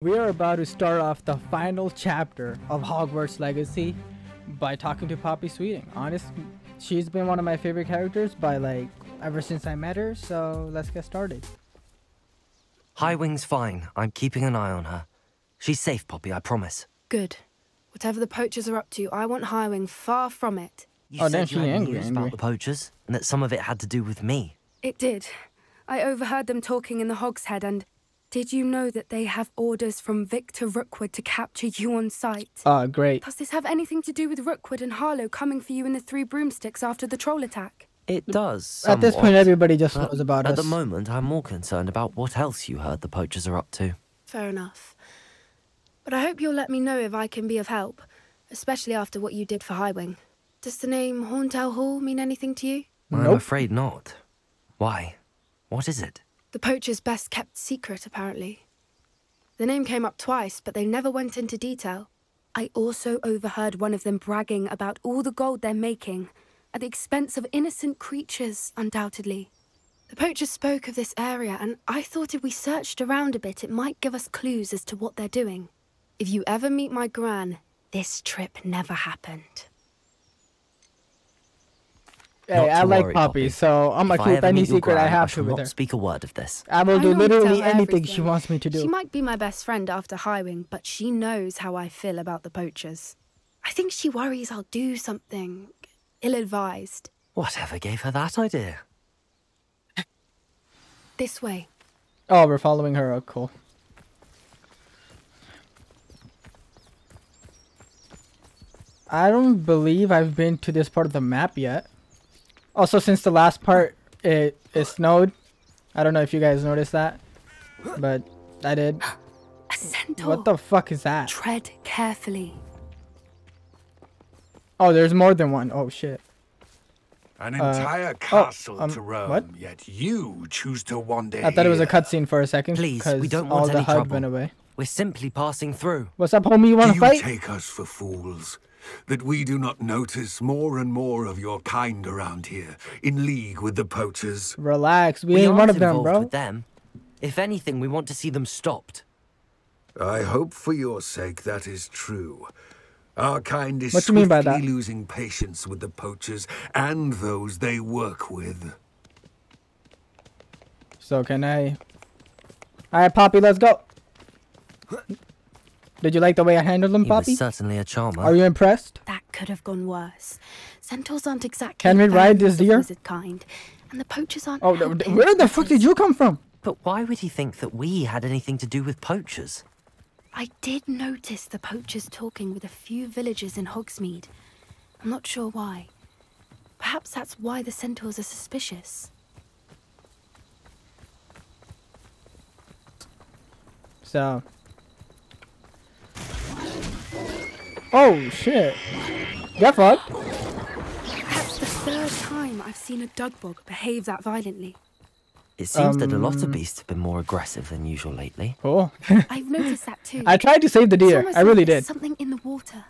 We are about to start off the final chapter of Hogwarts Legacy by talking to Poppy Sweeting. Honest, she's been one of my favorite characters by like ever since I met her, so let's get started. Highwing's fine. I'm keeping an eye on her. She's safe, Poppy, I promise. Good. Whatever the poachers are up to, I want Highwing far from it. You Oh, said then you she had angry, news angry. about the poachers, and that some of it had to do with me. It did. I overheard them talking in the Hogshead, and did you know that they have orders from Victor Rookwood to capture you on sight? Uh, great. Does this have anything to do with Rookwood and Harlow coming for you in the Three Broomsticks after the troll attack? It does. At this point, everybody just but knows about At us. At the moment, I'm more concerned about what else you heard the poachers are up to. Fair enough. But I hope you'll let me know if I can be of help, especially after what you did for Highwing. Does the name Horntail Hall mean anything to you? I'm afraid not. Why? What is it? The poacher's best kept secret, apparently. The name came up twice, but they never went into detail. I also overheard one of them bragging about all the gold they're making, at the expense of innocent creatures, undoubtedly. The poacher spoke of this area, and I thought if we searched around a bit, it might give us clues as to what they're doing. If you ever meet my gran, this trip never happened. Hey, I like worry, Poppy, Poppy. so I'm if gonna keep any meet your secret I have shall to with not her. speak a word of this. I will I do literally her anything she wants me to do. She might be my best friend after Highwing, but she knows how I feel about the poachers. I think she worries I'll do something ill advised. Whatever gave her that idea? This way. Oh, we're following her. Oh, cool. I don't believe I've been to this part of the map yet. Also, since the last part it it snowed. I don't know if you guys noticed that, but I did. A centaur. What the fuck is that? Tread carefully. Oh, there's more than one. Oh shit. An Uh, entire castle um, to roam, what? yet you choose to wander I thought it was a cutscene for a second. Please, we 'cause don't all want the any HUD trouble. went away. We're simply passing through. What's up, homie? You want Do to you fight? take us for fools? That we do not notice more and more of your kind around here, in league with the poachers? Relax. We, We ain't aren't one of them, involved bro. with them. If anything, we want to see them stopped. I hope for your sake that is true. Our kind is What do you mean by swiftly that? losing patience with the poachers and those they work with. So can I? All right, Poppy, let's go. Did you like the way I handled them, He Poppy? was certainly a charmer. Are you impressed? That could have gone worse. Centaurs aren't exactly Can we fans ride this deer? kind, and the poachers aren't. Oh, th- helping th- where the fuck did you come from? But why would he think that we had anything to do with poachers? I did notice the poachers talking with a few villagers in Hogsmeade. I'm not sure why. Perhaps that's why the centaurs are suspicious. So. Oh shit! Get fucked. That's the third time I've seen a Dugbog behave that violently. It seems that a lot Um, of beasts have been more aggressive than usual lately. Cool. I've noticed that too. I tried to save the deer. I really like did. Something in the water.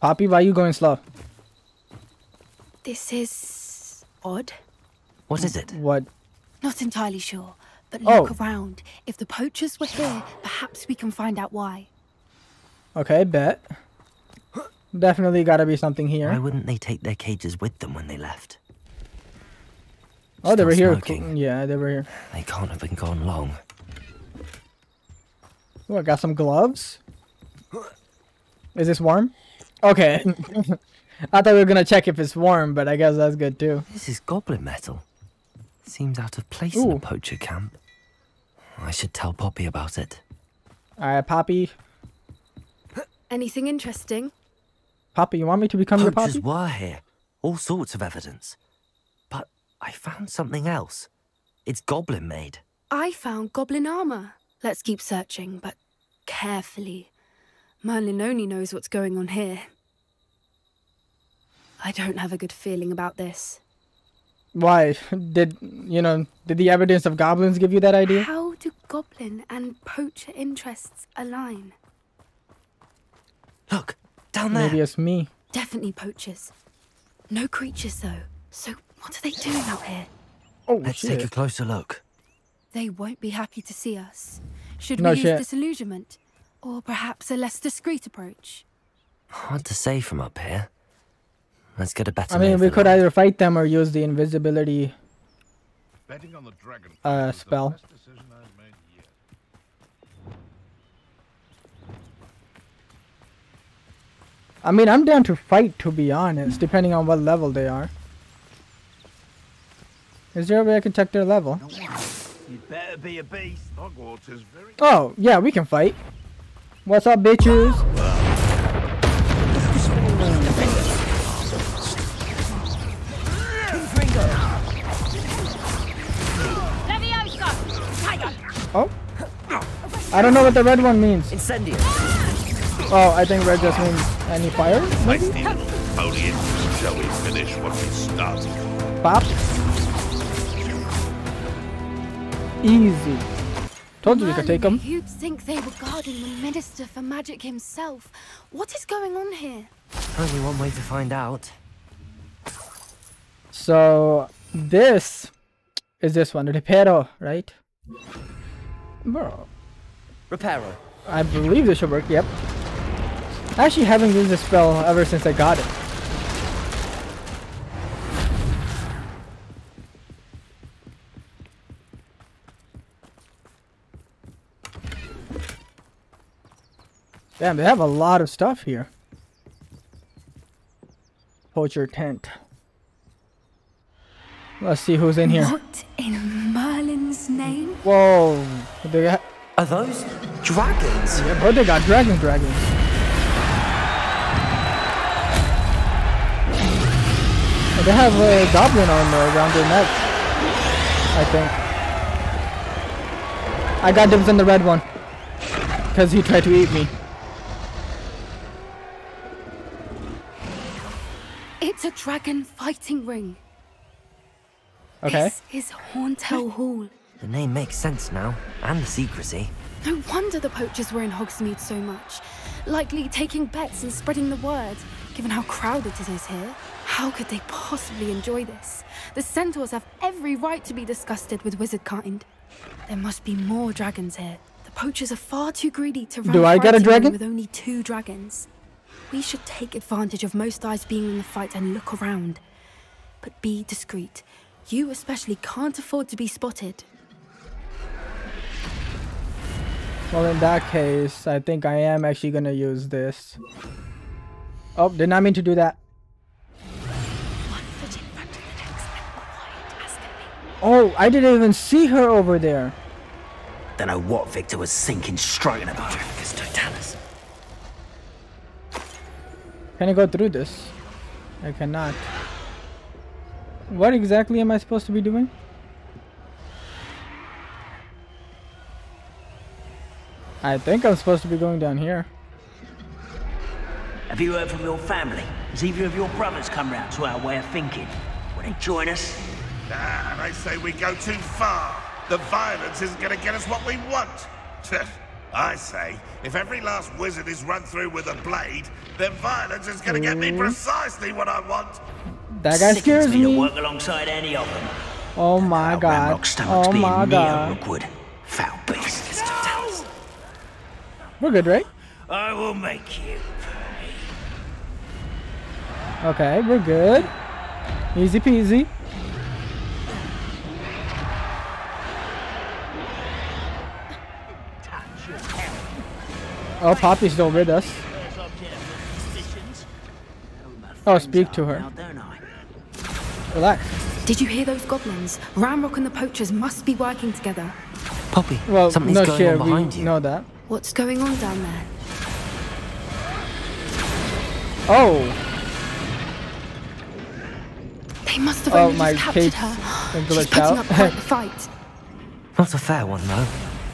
Poppy, why are you going slow? This is odd. What is it? What? Not entirely sure, but Oh. look around. If the poachers were here, perhaps we can find out why. Okay, bet. Definitely gotta be something here. Why wouldn't they take their cages with them when they left? Oh, they Still were here. smoking. Yeah, they were here. They can't have been gone long. Oh, I got some gloves. Is this warm? Okay. I thought we were gonna check if it's warm, but I guess that's good too. This is goblin metal. Seems out of place in a poacher camp. I should tell Poppy about it. All right, Poppy. Anything interesting? Poppy, you want me to become your Poachers Poppy? were here. All sorts of evidence. But I found something else. It's goblin made. I found goblin armor. Let's keep searching, but carefully. Merlin only knows what's going on here. I don't have a good feeling about this. Why? Did you know? Did the evidence of goblins give you that idea? How do goblin and poacher interests align? Look, down there. Maybe it's me. Definitely poachers. No creatures, though. So, what are they doing out here? Oh Let's take a closer look. They won't be happy to see us. Should No we use shit. disillusionment? Or perhaps a less discreet approach? Hard to say from up here. Let's get a better. I mean, we could land. either fight them or use the invisibility. Betting on the dragon Uh, spell. I've made yet. I mean, I'm down to fight, to be honest, depending on what level they are. Is there a way I can check their level? You'd better be a beast. Hogwarts is very Oh, yeah, we can fight. What's up, bitches? Oh. I don't know what the red one means. Incendio. Oh, I think red just means any fire? Maybe? Foliage. Shall we finish what we started? Pop. Easy. Told you we could take them. You'd think they were guarding the Minister for Magic himself. What is going on here? Only one way to find out. So this is this one, Reparo, right? Bro, Reparo. I believe this should work. Yep. I actually haven't used this spell ever since I got it. Damn, they have a lot of stuff here. Poacher tent. Let's see who's in here. What in Merlin's name? Whoa. They got, Are those dragons? yeah, bro, they got dragon dragons. And They have a goblin armor around their neck. I think. I got dibs on the red one. Because he tried to eat me. It's a dragon fighting ring. Okay. This is Horntail Hall. The name makes sense now, and the secrecy. No wonder the poachers were in Hogsmeade so much. Likely taking bets and spreading the word, given how crowded it is here. How could they possibly enjoy this? The centaurs have every right to be disgusted with wizard kind. There must be more dragons here. The poachers are far too greedy to run Do I get a dragon? with only two dragons. We should take advantage of most eyes being in the fight and look around. But be discreet. You especially can't afford to be spotted. Well, in that case, I think I am actually gonna use this. Oh, did not mean to do that. One foot in front of the next and quiet as can be. Oh, I didn't even see her over there. Don't know what Victor was thinking, stroking about. Dracus totalis. Can I go through this? I cannot. What exactly am I supposed to be doing? I think I'm supposed to be going down here. Have you heard from your family? Has either of your brothers come round to our way of thinking? Will they join us? Nah, they say we go too far. The violence isn't going to get us what we want. I say, if every last wizard is run through with a blade, then violence is going to get me mm. precisely what I want. That guy scares me work alongside any of them. Oh my Our god. Oh my god. Rookwood. Foul beasts. We're good, right? I will make you pay. Okay, we're good. Easy peasy. Oh, Poppy's still with us. Oh, speak to her. Now, don't I? Relax. Did you hear those goblins? Ranrok and the poachers must be working together. Poppy, Well, something's no going shit, on behind we you. know that. What's going on down there? Oh, They must have Oh, only my just captured her. She's putting out. up quite the fight. Not a fair one, though.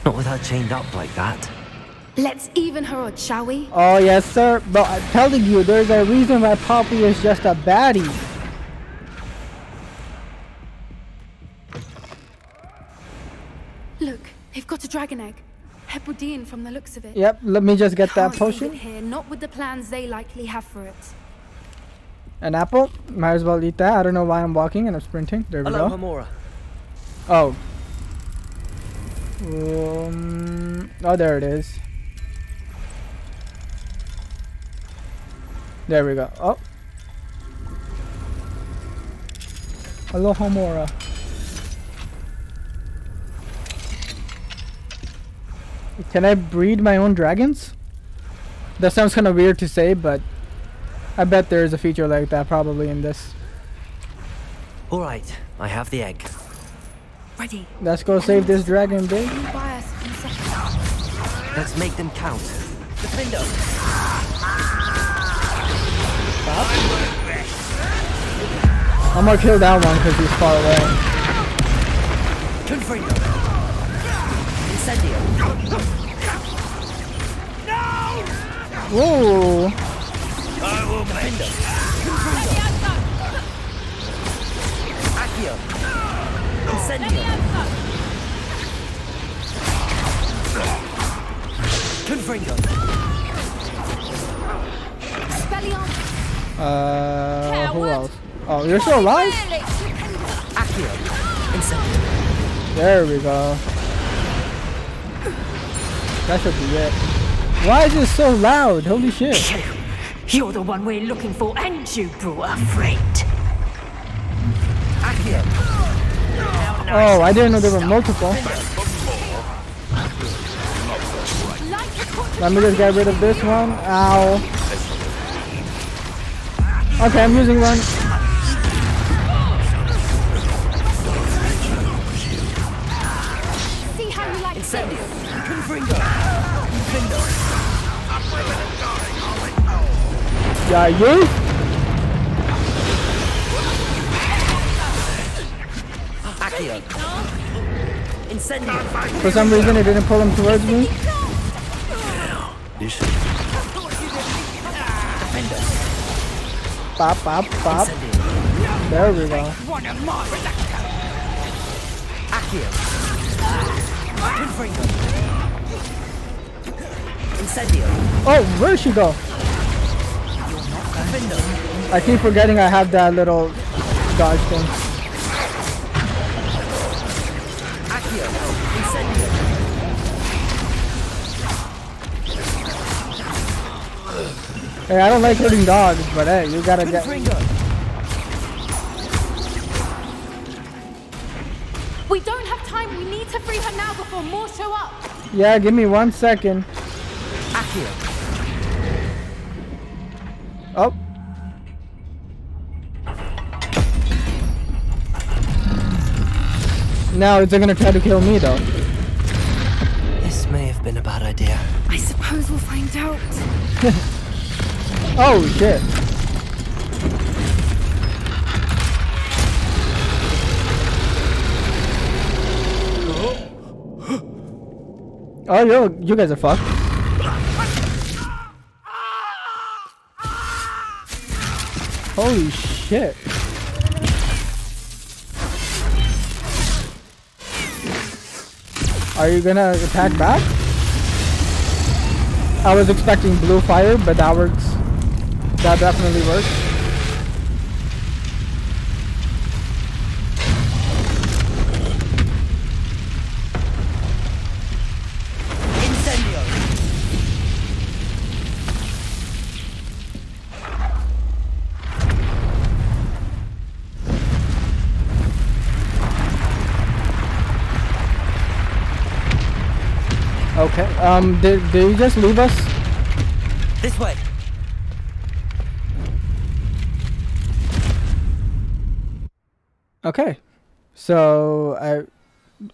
Not with her chained up like that. Let's even her odds, shall we? oh yes, sir. But I'm telling you, there's a reason why Poppy is just a baddie. Look, they've got a dragon egg. Hebridean from the looks of it. Yep, let me just get that Can't leave potion. it here, not with the plans they likely have for it. An apple. Might as well eat that. I don't know why I'm walking and I'm sprinting. There we Hello, go. Hamora. Oh. Um, oh, there it is. There we go. Oh. Hello, Homora. Can I breed my own dragons? That sounds kind of weird to say, but I bet there is a feature like that probably in this. All right, I have the egg. Ready. Let's go save this dragon, babe. You buy us a few seconds. Let's make them count. Defender! I'm gonna kill that one because he's far away. Confringo! Whoa! Defender! Accio! Incendio! Confringo! Uh, who else? Oh, you're still alive? Accio! Incendio! There we go. That should be it. Why is it so loud? Holy shit. You're the one we're looking for, and you brought a friend. Oh, I didn't know there were multiple. Let me just get rid of this one. Ow. Okay, I'm using one. Yeah, you? For some reason, it didn't pull him towards me. Pop, pop, pop. There we go. Oh, where'd she go? Defender! I keep forgetting I have that little dodge thing. Hey, I don't like hurting dogs, but hey, you gotta get. We don't have time. We need to free her now before more show up. Yeah, give me one second. Accio! Oh. Now it's gonna try to kill me though. This may have been a bad idea. I suppose we'll find out. Oh shit. Oh, you you guys are fucked. Holy shit. Are you gonna attack back? I was expecting blue fire, but that works. That definitely works. Okay. Um, did, did you just leave us? This way! Okay. So, uh,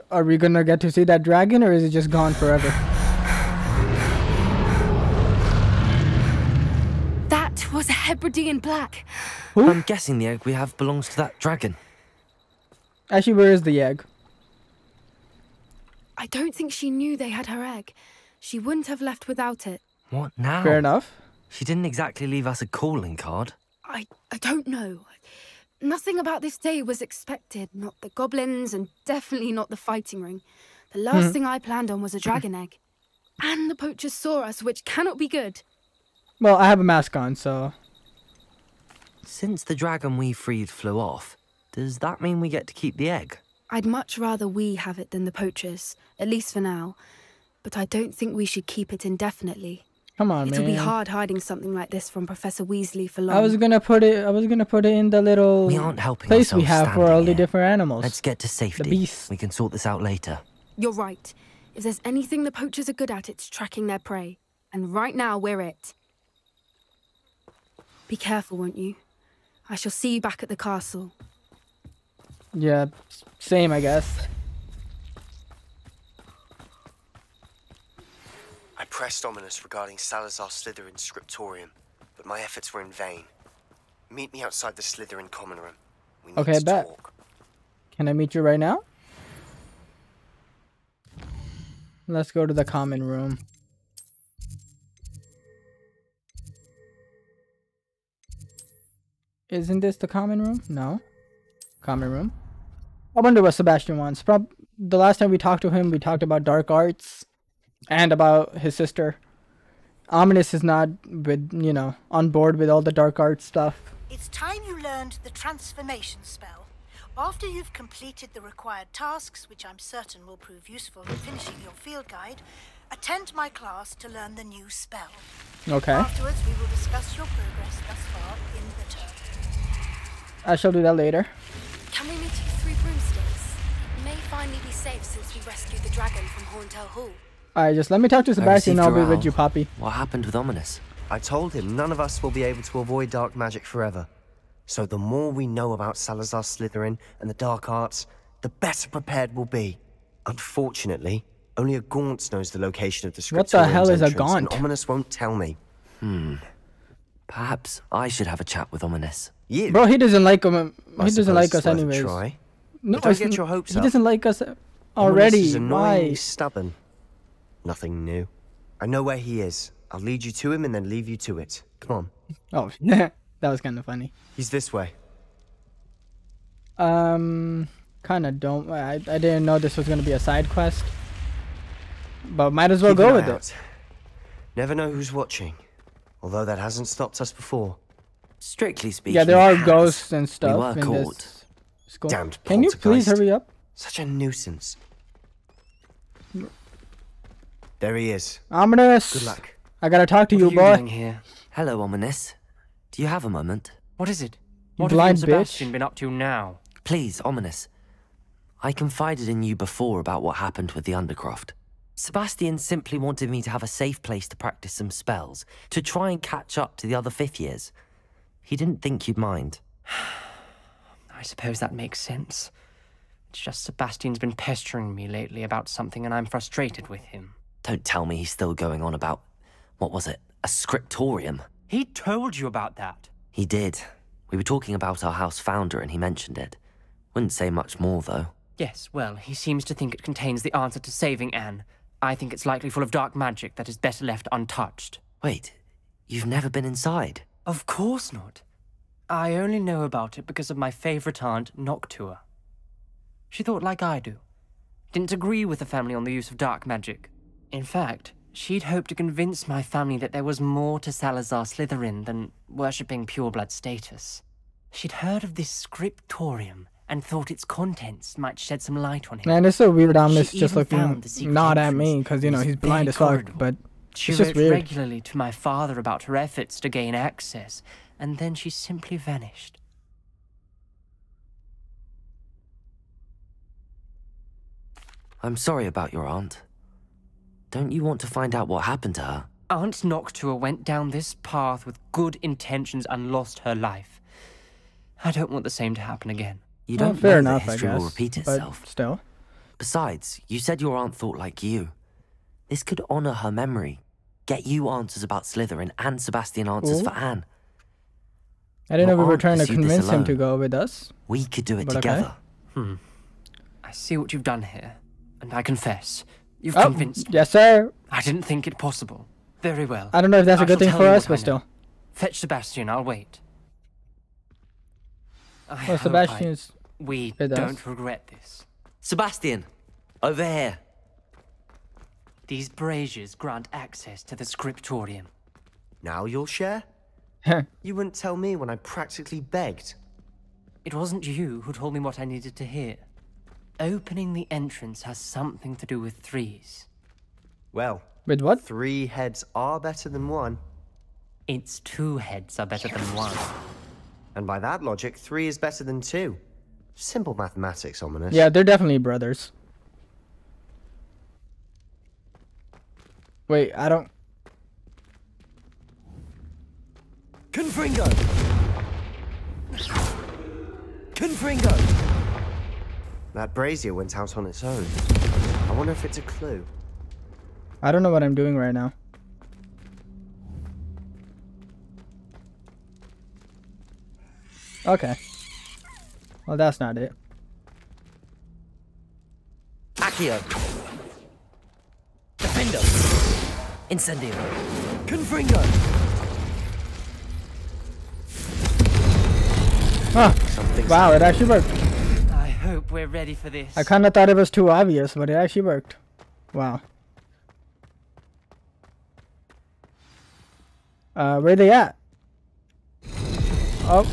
are we gonna get to see that dragon, or is it just gone forever? That was a Hebridean black. I'm guessing the egg we have belongs to that dragon. Actually, where is the egg? I don't think she knew they had her egg. She wouldn't have left without it. What now? Fair enough. She didn't exactly leave us a calling card. I I don't know. Nothing about this day was expected. Not the goblins, and definitely not the fighting ring. The last mm-hmm. thing I planned on was a dragon egg. And the poachers saw us, which cannot be good. Well, I have a mask on, so Since the dragon we freed flew off, does that mean we get to keep the egg? I'd much rather we have it than the poachers, at least for now. But I don't think we should keep it indefinitely. Come on, It'll man. be hard hiding something like this from Professor Weasley for long. I was gonna put it. I was gonna put it in the little We aren't helping place we have for all standing the different animals. Let's get to safety. The beasts. We can sort this out later. You're right. If there's anything the poachers are good at, it's tracking their prey. And right now, we're it. Be careful, won't you? I shall see you back at the castle. Yeah, same, I guess. I pressed Ominis regarding Salazar Slytherin's scriptorium, but my efforts were in vain. Meet me outside the Slytherin common room. We need Okay, to bet. talk. Can I meet you right now? Let's go to the common room. Isn't this the common room? No. Common room. I wonder what Sebastian wants. Prob the last time we talked to him, we talked about dark arts and about his sister. Ominis is not with, you know, on board with all the dark arts stuff. It's time you learned the transformation spell. After you've completed the required tasks, which I'm certain will prove useful in finishing your field guide, attend my class to learn the new spell. Okay. Afterwards, we will discuss your progress thus far in the term. I shall do that later. Can we meet you three broomsticks? It may finally be safe since we rescued the dragon from Horntail Hall. Alright, just let me talk to Sebastian and I'll be with you. Poppy. What happened with Ominis? I told him none of us will be able to avoid dark magic forever. So the more we know about Salazar Slytherin and the dark arts, the better prepared we'll be. Unfortunately, only a Gaunt knows the location of the script. What the hell Scriptorium's is a entrance, and Gaunt? Ominis won't tell me. Hmm. Perhaps I should have a chat with Ominis. You? Bro, he doesn't like him. He doesn't like us anyways. Try. No, But don't get your hopes He up. doesn't like us already. Ominis is Why? stubborn. Nothing new. I know where he is. I'll lead you to him and then leave you to it. Come on. Oh, that was kind of funny. He's this way. Um, kind of don't. I, I didn't know this was gonna be a side quest, but might as well Keep go with eye it. Never know who's watching. Although that hasn't stopped us before. Strictly speaking, Yeah, there are has. ghosts and stuff were in caught. this school. Damned Can you please hurry up? Such a nuisance. There he is. Ominis. Good luck. I gotta talk to What you, are you boy. doing here? Hello, Ominis. Do you have a moment? What is it? What blind have you and bitch. Sebastian been up to now? Please, Ominis. I confided in you before about what happened with the Undercroft. Sebastian simply wanted me to have a safe place to practice some spells, to try and catch up to the other fifth years. He didn't think you'd mind. I suppose that makes sense. It's just Sebastian's been pestering me lately about something and I'm frustrated with him. Don't tell me he's still going on about, what was it, a scriptorium? He told you about that. He did. We were talking about our house founder and he mentioned it. Wouldn't say much more, though. Yes, well, he seems to think it contains the answer to saving Anne. I think it's likely full of dark magic that is better left untouched. Wait, you've never been inside? Of course not. I only know about it because of my favorite aunt, Noctua. She thought like I do. Didn't agree with the family on the use of dark magic. In fact, she'd hoped to convince my family that there was more to Salazar Slytherin than worshipping pureblood status. She'd heard of this scriptorium and thought its contents might shed some light on him. Man, it's so weird. Ominis She just even looking found not at me because you know he's blind as fuck. corridor. But She it's just wrote weird. regularly to my father about her efforts to gain access, and then she simply vanished. I'm sorry about your aunt. Don't you want to find out what happened to her? Aunt Noctua went down this path with good intentions and lost her life. I don't want the same to happen again. You don't fair know enough, that I history guess. will repeat but itself. still, Besides, you said your aunt thought like you. This could honor her memory. Get you answers about Slytherin and Sebastian answers Ooh. for Anne. I didn't know Your we were trying to convince him to go with us. We could do it But okay. together. Hmm. I see what you've done here, and I confess, you've Oh, convinced me. yes, sir. I didn't think it possible. Very well. I don't know if that's a I good thing for us, what but still. Fetch Sebastian, I'll wait. I Well, hope I- Sebastian's we with don't regret this. Sebastian, over here. These braziers grant access to the scriptorium. Now you'll share? you wouldn't tell me when I practically begged. It wasn't you who told me what I needed to hear. opening the entrance has something to do with threes. Well, with what? Three heads are better than one. It's two heads are better than one. And by that logic, three is better than two. Simple mathematics, Ominis. Yeah, they're definitely brothers. Wait, I don't. Confringo! Confringo! That brazier went out on its own. I wonder if it's a clue. I don't know what I'm doing right now. Okay. Well, that's not it. Accio. Defendo. Incendio. Confringo. Huh. Wow, it actually worked. I hope we're ready for this. I kind of thought it was too obvious, but it actually worked. Wow. Uh, where they at? Oh.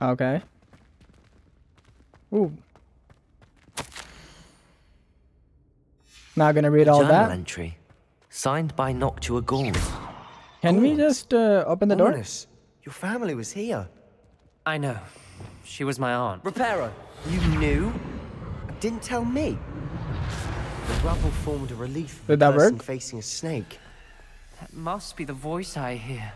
Okay. Ooh. Not gonna read all Journal that. entry. Signed by Noctua Gaunt. Can we just uh, open the door? Ominis. Your family was here. I know. She was my aunt. Reparo, you knew? Didn't tell me. The rubble formed a relief of Did a that person work? facing a snake. That must be the voice I hear.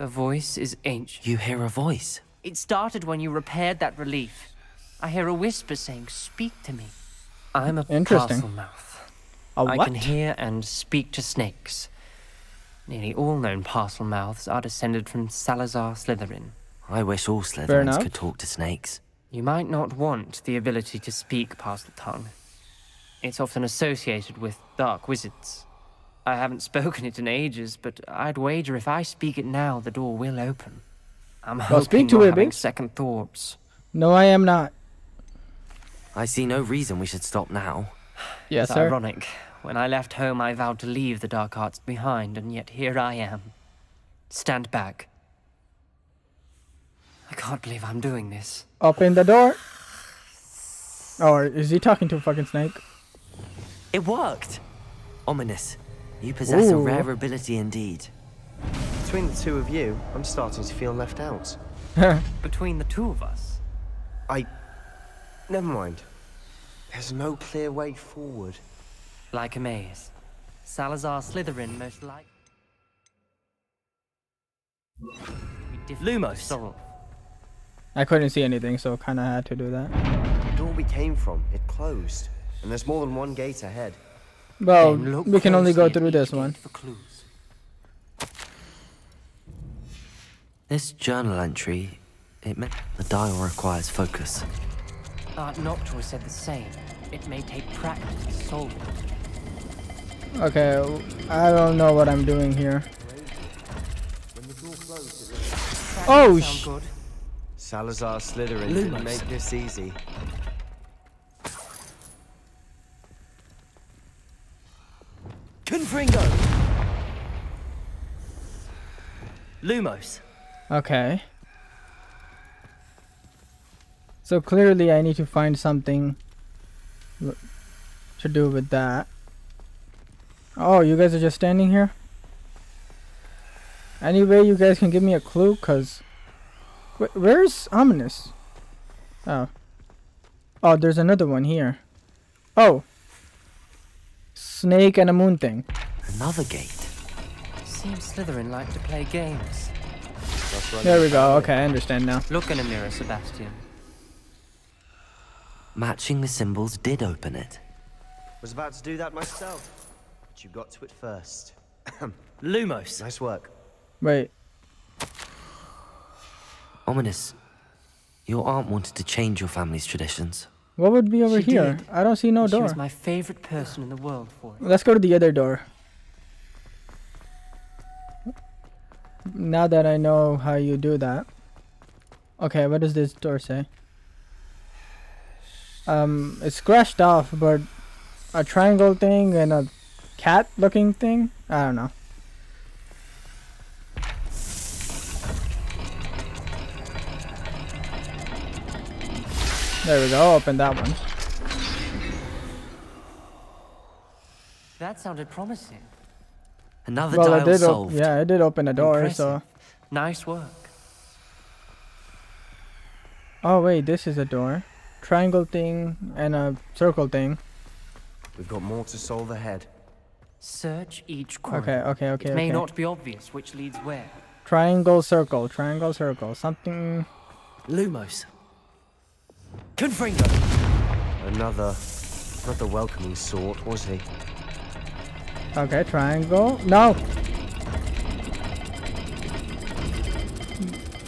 The voice is ancient. You hear a voice. It started when you repaired that relief. I hear a whisper saying, Speak to me. I'm a Interesting. Parselmouth. A I what? can hear and speak to snakes. Nearly all known Parselmouths are descended from Salazar Slytherin. I wish all Slytherins could talk to snakes. You might not want the ability to speak Parseltongue. It's often associated with dark wizards. I haven't spoken it in ages, but I'd wager if I speak it now, the door will open. I'm Well, hoping speak to you're it, having Biggs. second thoughts. No, I am not. I see no reason we should stop now. Yes, it's sir. ironic. When I left home, I vowed to leave the dark arts behind, and yet here I am. Stand back. I can't believe I'm doing this. Open the door. Oh, is he talking to a fucking snake? It worked! Ominis. You possess a rare ability indeed. Between the two of you, I'm starting to feel left out. Between the two of us, I. Never mind. There's no clear way forward. like a maze. Salazar Slytherin most like. Lumos. I couldn't see anything, so kind of had to do that. The door we came from, it closed. And there's more than one gate ahead. Well, we can only go through this one. For clues. This journal entry, it meant the dial requires focus. Uh, Art Noctua said the same. It may take practice to solve it. Okay, I don't know what I'm doing here. That Oh, does sound sh- good. Salazar Slytherin Lumos. didn't make this easy. Confringo! Lumos. Okay. So clearly I need to find something to do with that. Oh, you guys are just standing here? Anyway, you guys can give me a clue, cause... Wh- where's Ominis? Oh. Oh, there's another one here. Oh. Snake and a moon thing. Another gate. Seems Slytherin like to play games. There we go. Okay, I understand now. Look in a mirror, Sebastian. Matching the symbols did open it. Was about to do that myself. But you got to it first. Lumos. Nice work. Wait. Ominis. Your aunt wanted to change your family's traditions. What would be over She here? did. I don't see no she door. was my favorite person in the world for it. Let's go to the other door. Now that I know how you do that. Okay, what does this door say? Um, it's scratched off, but a triangle thing and a cat looking thing. I don't know. There we go. Open that one. That sounded promising. Another well, dial it did. Solved. yeah, I did open a door. So. Nice work. Oh wait, this is a door. Triangle thing and a circle thing. We've got more to solve ahead. Search each corner. Okay, okay, okay, It may okay. not be obvious which leads where. Triangle, circle, triangle, circle. Something. Lumos. Confringo. Another, not the welcoming sort, was he? Okay, triangle. No.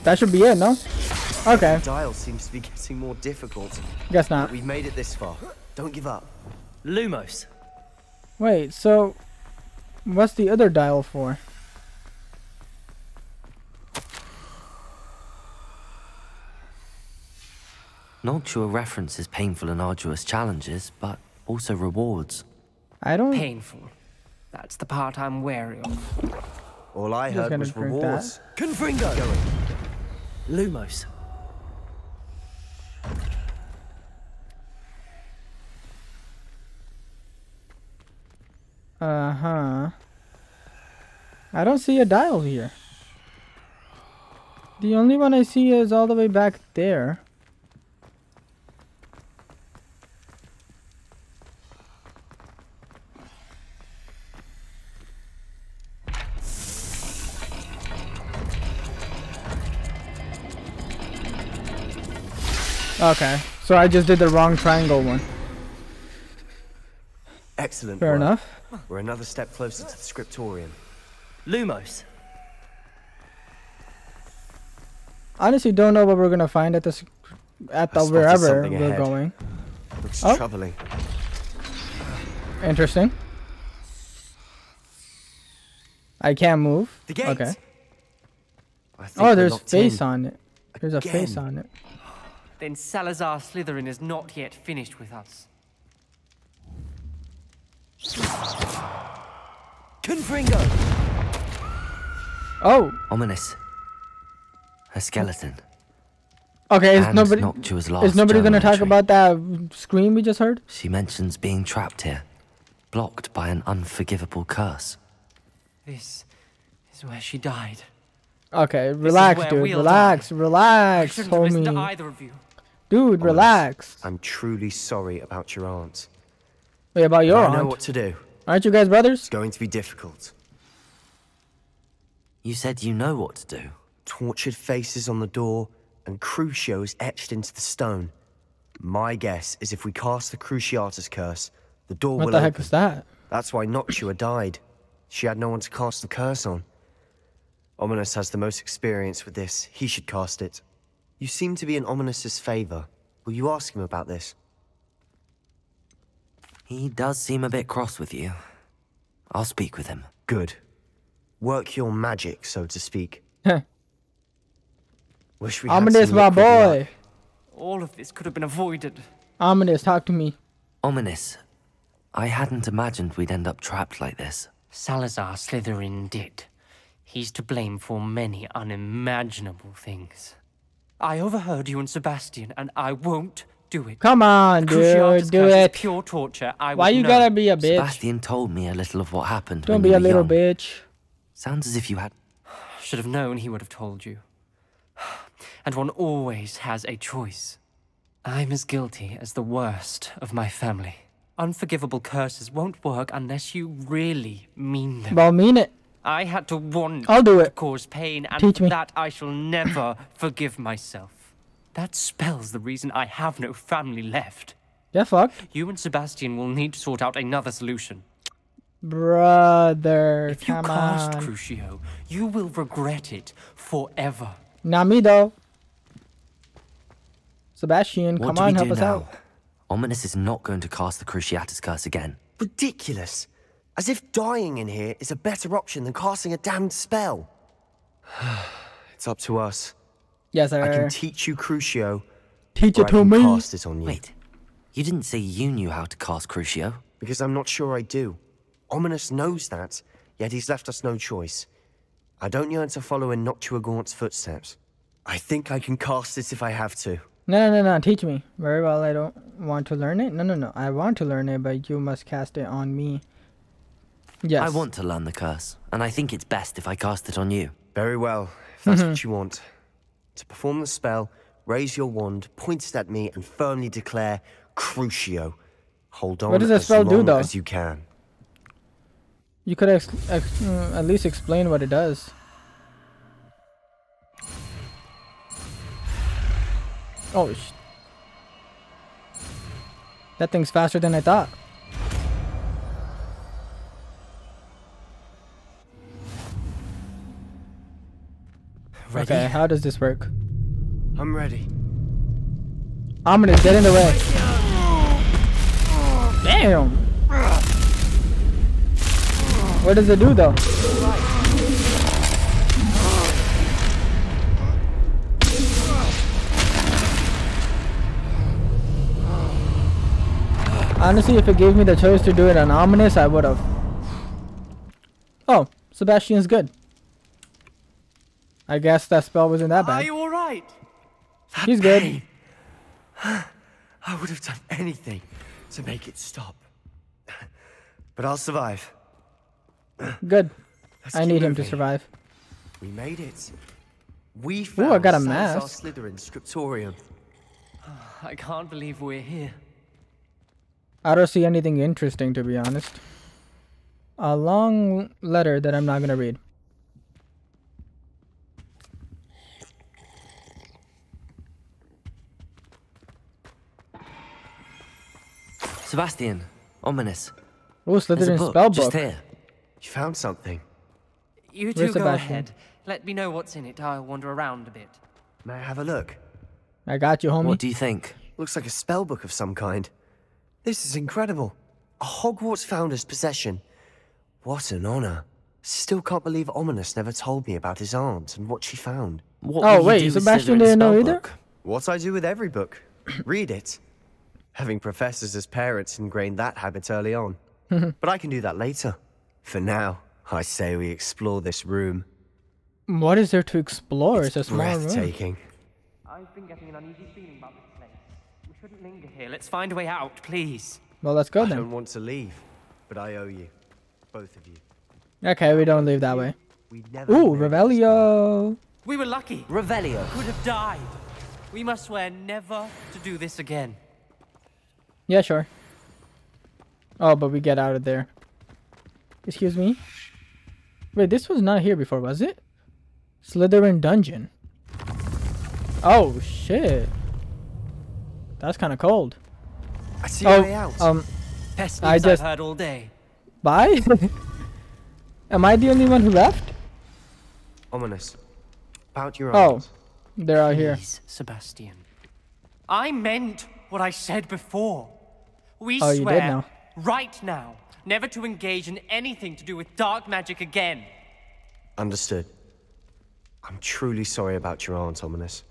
That should be it, no? Okay, Dial seems to be getting more difficult. guess But not. we've made it this far. Don't give up. Lumos. Wait, so what's the other dial for? Noctua references painful and arduous challenges, but also rewards. I don't. Painful. That's the part I'm wary of. All I heard gonna was drink rewards. Confringo. Going. Lumos. Uh huh. I don't see a dial here. The only one I see is all the way back there. Okay, so I just did the wrong triangle one. Excellent. Fair work. enough. We're another step closer to the scriptorium. Lumos. Honestly, don't know what we're gonna find at this, at the wherever we're ahead. going. Looks Oh. troubling. Interesting. I can't move. The gate. Okay. Oh, there's face in. on it. There's a face on it. Then Salazar Slytherin is not yet finished with us. Confringo. Oh, Ominis. A skeleton. okay. Is And nobody is nobody gonna talk entry. about that scream we just heard? She mentions being trapped here, blocked by an unforgivable curse. This is where she died. Okay, relax, dude. we'll Relax, I relax, shouldn't to homie. either of you. Dude, Honest, relax. I'm truly sorry about your aunt. Wait, about your I know what to do. Aren't you guys brothers? It's going to be difficult. You said you know what to do. Tortured faces on the door and Crucios etched into the stone. My guess is if we cast the Cruciatus curse, the door What will the heck open. is that? That's why Noctua died. She had no one to cast the curse on. Ominis has the most experience with this. He should cast it. You seem to be in Ominis's favor. Will you ask him about this? He does seem a bit cross with you. I'll speak with him. Good. Work your magic, so to speak. Wish we had Ominis, some my boy. All of this could have been avoided. Ominis, talk to me. Ominis. I hadn't imagined we'd end up trapped like this. Salazar Slytherin did. He's to blame for many unimaginable things. I overheard you and Sebastian, and I won't do it. Come on, Cruciatus dude, do it. Pure torture. I Why you know. gotta be a bitch? Sebastian told me a little of what happened. Don't when be you a were little young. bitch. Sounds as if you had. Should have known he would have told you. And one always has a choice. I'm as guilty as the worst of my family. Unforgivable curses won't work unless you really mean them. Well, mean it. I had to want I'll do to it. cause pain, and Teach me. that I shall never forgive myself. That spell's the reason I have no family left. Yeah, fuck. You and Sebastian will need to sort out another solution. Brother, If you cast on. Crucio, you will regret it forever. Not me, though. Sebastian, What come do on, we help do us now? out. Ominis is not going to cast the Cruciatus curse again. Ridiculous. As if dying in here is a better option than casting a damned spell. it's up to us. Yes, I can teach you Crucio. Teach it to can me. cast it on you. Wait, you didn't say you knew how to cast Crucio? Because I'm not sure I do. Ominis knows that, yet he's left us no choice. I don't yearn to follow in Noctua Gaunt's footsteps. I think I can cast it if I have to. No, no, no, no, teach me. Very well, I don't want to learn it. No, no, no, I want to learn it, but you must cast it on me. Yes. I want to learn the curse, and I think it's best if I cast it on you. Very well, if that's Mm-hmm. what you want. To perform the spell, raise your wand, point it at me, and firmly declare Crucio. Hold on What does the as spell do, long though? as you can. You could ex ex mm, at least explain what it does. Oh, sh that thing's faster than I thought. Ready? Okay, how does this work? I'm ready. I'm gonna get in the way. Damn. What does it do though? Honestly, if it gave me the choice to do it on Ominis, I would have. Oh, Sebastian's good. I guess that spell wasn't that bad. Are you alright? He's good. I would have done anything to make it stop. But I'll survive. Good. Let's I keep need him to survive. We made it. We Ooh, found I got a Salazar mask. Slytherin Scriptorium. I can't believe we're here. I don't see anything interesting to be honest. A long letter that I'm not gonna read. Sebastian, Ominis. Oh, There's a Slytherin book spell just book. here. You found something. You two Where's go Sebastian? ahead. Let me know what's in it. I'll wander around a bit. May I have a look? I got you, homie. What do you think? Looks like a spell book of some kind. This is incredible. A Hogwarts founder's possession. What an honor. Still can't believe Ominis never told me about his aunt and what she found. What Oh, wait, do with Sebastian didn't know either? book? What I do with every book. Read it. Having professors as parents ingrained that habit early on. but I can do that later. For now, I say we explore this room. What is there to explore? It's, a small room. Breathtaking. I've been getting an uneasy feeling about this place. We shouldn't linger here. Let's find a way out, please. Well, let's go I then. don't want to leave, but I owe you. Both of you. Okay, we don't leave that way. We never Ooh. Revelio. We were lucky. Revelio. Could have died. We must swear never to do this again. Yeah, sure. Oh, but we get out of there. Excuse me? Wait, this was not here before, was it? Slytherin Dungeon. Oh, shit. That's kind of cold. I see a way Oh, out. um, Best I just- I've heard all day. bye? Am I the only one who left? Ominis. About your Oh, they're out here. Please, Sebastian. I meant what I said before. We Oh, swear now. right now never to engage in anything to do with dark magic again. Understood. I'm truly sorry about your aunt, Ominis.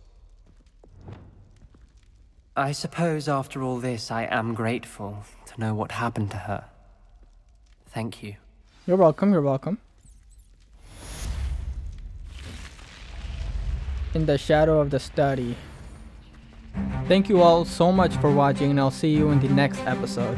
I suppose after all this, I am grateful to know what happened to her. Thank you. You're welcome, you're welcome. In the shadow of the study. Thank you all so much for watching and I'll see you in the next episode.